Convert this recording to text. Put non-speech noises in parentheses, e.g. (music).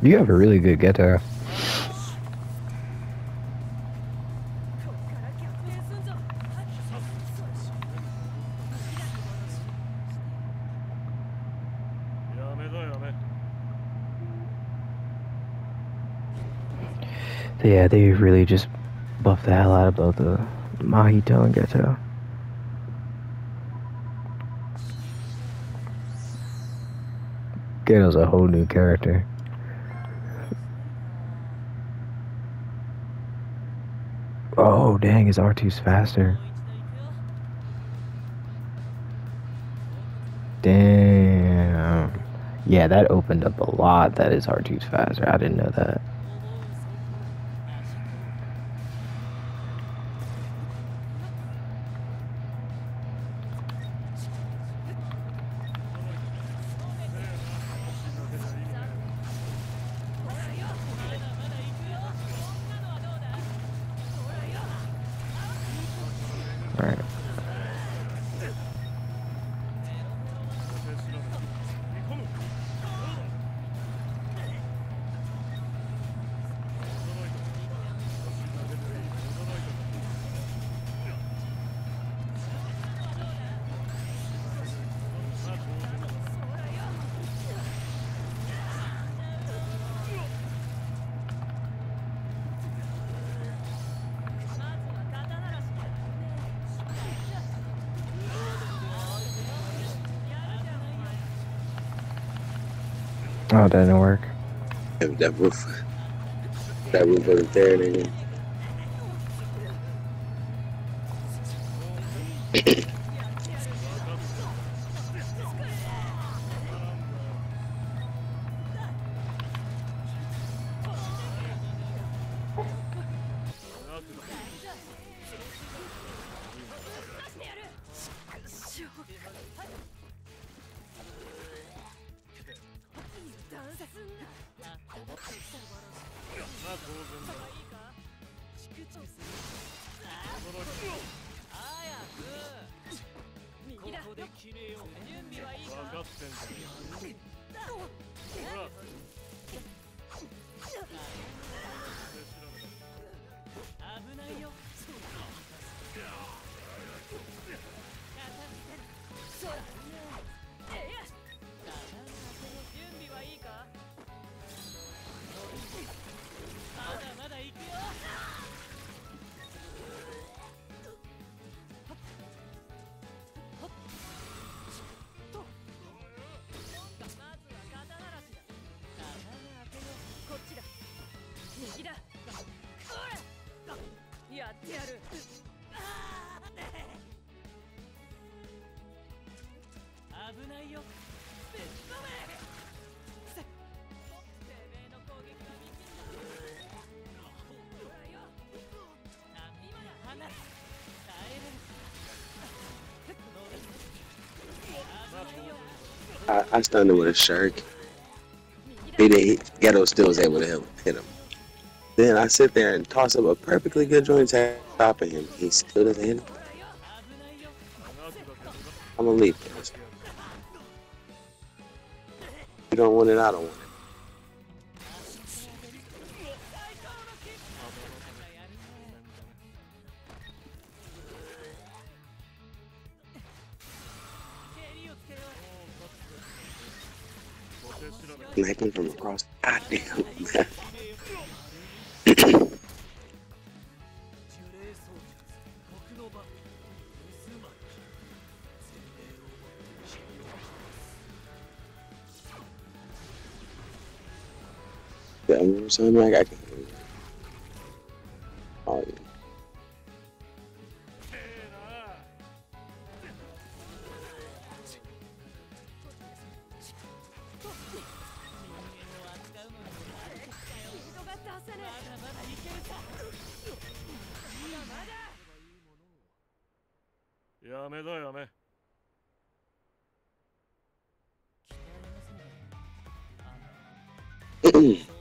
You have a really good Geto. Yeah, they really just buffed the hell out of both the Mahito and Geto. Geto's a whole new character. Oh, dang, his R2's faster. Damn. Yeah, that opened up a lot that his R2's faster. I didn't know that. Alright. Oh, that didn't work. If that roof, that roof wasn't there, (clears throat) く。ここで決めよう。準備はいいか分かってん I, stunned him with a shark. He did. Geto still was able to hit, hit him. Then I sit there and toss up a perfectly good joint attack stopping him. He still doesn't hit him. I'm gonna leave don't want it, I don't want it. Sniping from across. God damn. (laughs) Yeah, I'm saying like I can. Oh yeah. Mm-hmm.